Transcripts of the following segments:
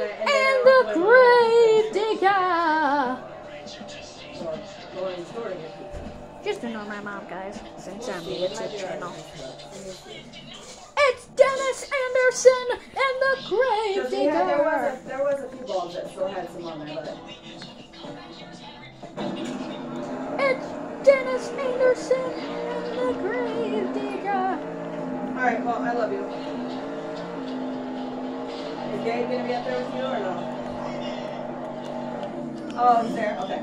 and, and the Grave Digger. Just ignore my mom, guys, since I'm the YouTube channel. It's Dennis Anderson and the Grave Digger. Yeah, there was a, there was a few balls that still had some on there, but. It's Dennis Anderson and the Grave Digger. All right, well, I love you. Is Gabe gonna be up there with you or no? Oh, he's there. Okay.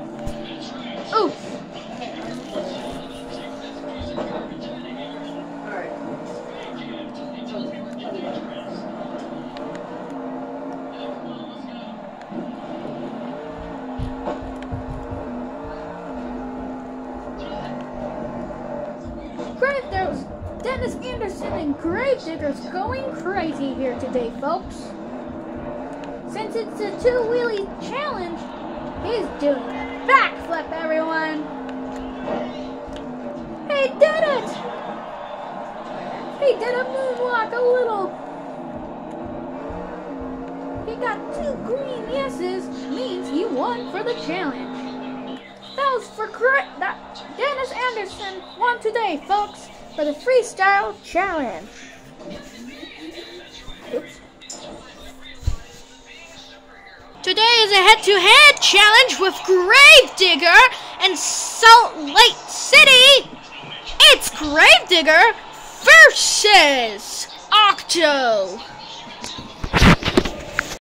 Oh, right. Grave Dennis Anderson and Grave Digger's going crazy here today, folks. Since it's a two wheelie challenge, he's doing a backflip, everyone. He did it! He did a moonwalk a little. He got two green yeses, means he won for the challenge. That was for Gra- that Dennis Anderson won today, folks, for the freestyle challenge. Head-to-head challenge with Grave Digger and Salt Lake City. It's Grave Digger versus Octo.